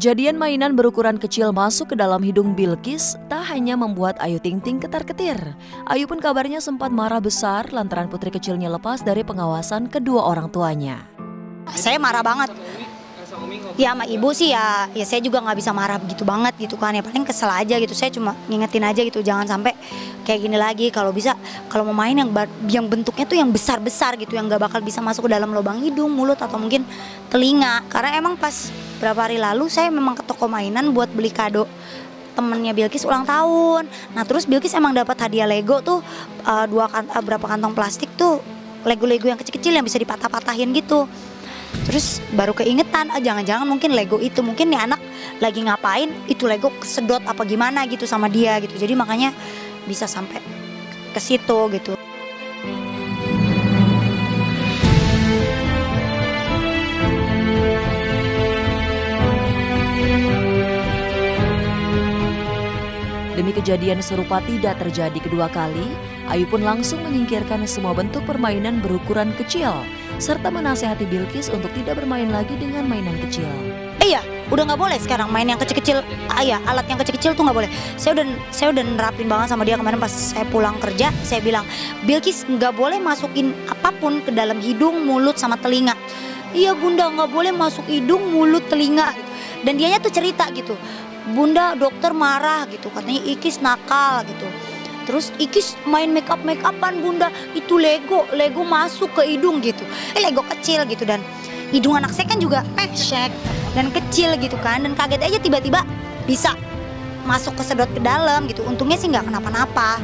Kejadian mainan berukuran kecil masuk ke dalam hidung Bilkis tak hanya membuat Ayu Ting Ting ketar-ketir. Ayu pun kabarnya sempat marah besar lantaran putri kecilnya lepas dari pengawasan kedua orang tuanya. Saya marah banget. Ya sama ibu sih ya, ya saya juga nggak bisa marah begitu banget gitu kan ya paling kesel aja gitu. Saya cuma ngingetin aja gitu jangan sampai kayak gini lagi. Kalau bisa kalau mau main yang yang bentuknya tuh yang besar besar gitu yang nggak bakal bisa masuk ke dalam lubang hidung, mulut atau mungkin telinga. Karena emang pas Berapa hari lalu saya memang ke toko mainan buat beli kado temennya Bilkis ulang tahun. Nah terus Bilkis emang dapat hadiah Lego tuh uh, dua kan, uh, berapa kantong plastik tuh Lego-Lego yang kecil-kecil yang bisa dipatah-patahin gitu. Terus baru keingetan, ah, jangan-jangan mungkin Lego itu mungkin nih anak lagi ngapain itu Lego kesedot apa gimana gitu sama dia gitu. Jadi makanya bisa sampai ke situ gitu. Demi kejadian serupa tidak terjadi kedua kali, Ayu pun langsung menyingkirkan semua bentuk permainan berukuran kecil, serta menasehati Bilkis untuk tidak bermain lagi dengan mainan kecil. Iya, udah nggak boleh sekarang main yang kecil-kecil. Ah ya, alat yang kecil-kecil tuh nggak boleh. Saya udah saya udah nerapin banget sama dia kemarin pas saya pulang kerja. Saya bilang, Bilkis nggak boleh masukin apa pun ke dalam hidung, mulut sama telinga. Iya bunda nggak boleh masuk hidung, mulut, telinga. Dan dianya tuh cerita gitu bunda dokter marah gitu katanya Ikis nakal gitu. Terus Ikis main make up make upan bunda. Itu Lego Lego masuk ke hidung gitu. Eh Lego kecil gitu dan hidung anak saya kan juga pesek dan kecil gitu kan dan kaget aja tiba-tiba bisa masuk ke sedot ke dalam gitu. Untungnya sih nggak kenapa-napa